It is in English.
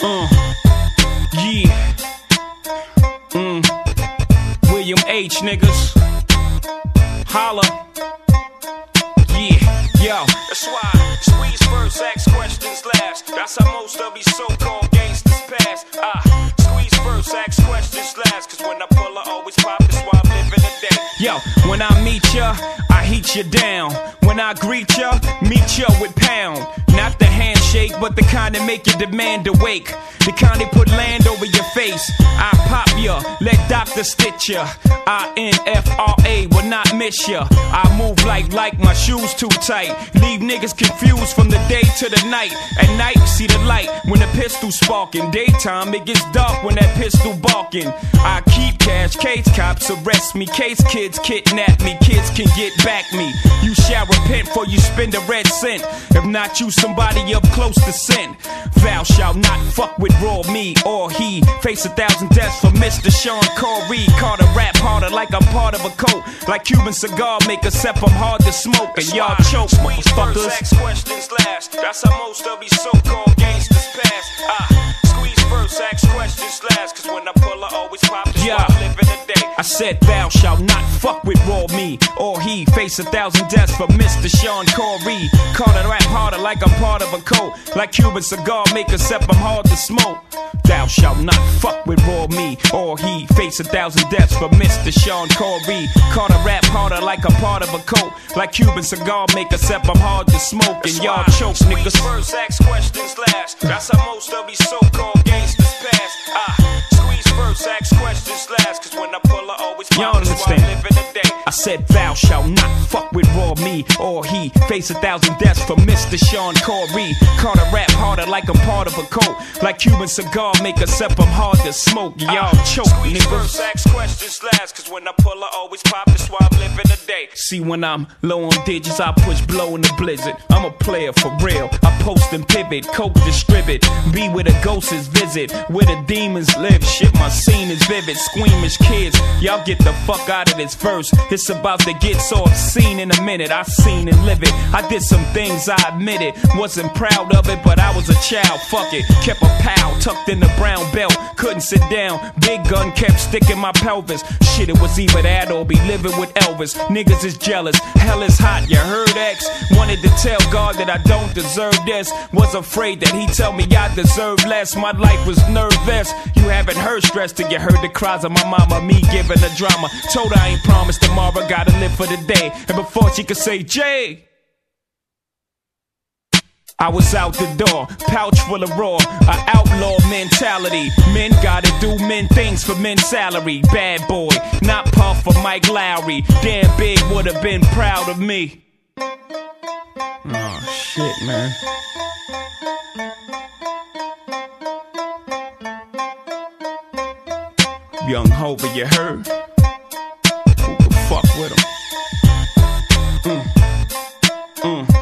Uh, yeah. Mm. William H. niggas. Holla. Yeah, yo. That's why squeeze first, ask questions last. That's how most of these so-called gangsters pass. Ah, squeeze first, ask questions last. Cause when I pull, I always pop. That's why I'm living the day. Yo, when I meet ya, heat you down. When I greet ya, meet ya with pound. Not the handshake, but the kind that make your demand awake. The kind that put land over your face. I pop ya, let doctor stitch ya. I N F R not miss ya. I move like like my shoes too tight. Leave niggas confused from the day to the night. At night, see the light when the pistol sparking. Daytime, it gets dark when that pistol barking. I keep cash, case cops arrest me. Case kids kidnap me, kids can get back me. You shall repent for you spend a red cent. If not you, somebody up close to sin. Thou shalt not fuck with raw me or he. Face a thousand deaths for Mr. Shawn Corey. Caught a rap harder like I'm part of a coat. Like Cuban cigar maker, except I'm hard to smoke. And y'all choke, motherfuckers. Last. That's how most of these so-called said thou shalt not fuck with raw me or he. Face a thousand deaths for Mr. Shawn Corey. Caught a rap harder like I'm part of a coat. Like Cuban cigar maker, except I'm hard to smoke. Thou shalt not fuck with raw me or he. Face a thousand deaths for Mr. Shawn Corey. Caught a rap harder like I'm part of a coat. Like Cuban cigar maker, except I'm hard to smoke. And y'all choke niggas. First, ask questions last. That's how most of these so-called gangsters I pull, I always pop. Y'all understand? I live in the day. I said thou shalt not fuck with raw me or he. Face a thousand deaths for Mr. Shawn Corey. Caught a rap harder like I'm part of a coat. Like Cuban cigar maker, except I'm hard to smoke. Y'all choke, niggas. First, ask questions last. Cause when I pull, I always pop. That's why I'm living the day. See, when I'm low on digits, I push blow in the blizzard. I'm a player for real. I post and pivot, coke distribute. Be where the ghosts visit, where the demons live. Shit, my scene is vivid. Squeamish kids, y'all get the fuck out of this verse. It's about to get so obscene in a minute. I seen and live it. I did some things, I admit it. Wasn't proud of it, but I was a child. Fuck it. Kept a pal tucked in the brown belt. Couldn't sit down. Big gun kept sticking my pelvis. Shit, it was either that or be living with Elvis. Niggas is jealous. Hell is hot. You heard X? Wanted to tell God that I don't deserve this. Was afraid that he tell me I deserve less. My life was nervous. You haven't heard stress till you heard the cries of my mama. Me giving the drama. Told I ain't promised tomorrow. Gotta live for the day. And before she could say Jay. I was out the door, pouch full of raw, a outlaw mentality. Men gotta do men things for men's salary. Bad boy, not Puff or Mike Lowrey. Damn big would've been proud of me. Oh shit, man. Young Hova, you heard? fuck with them. Mm. Mm.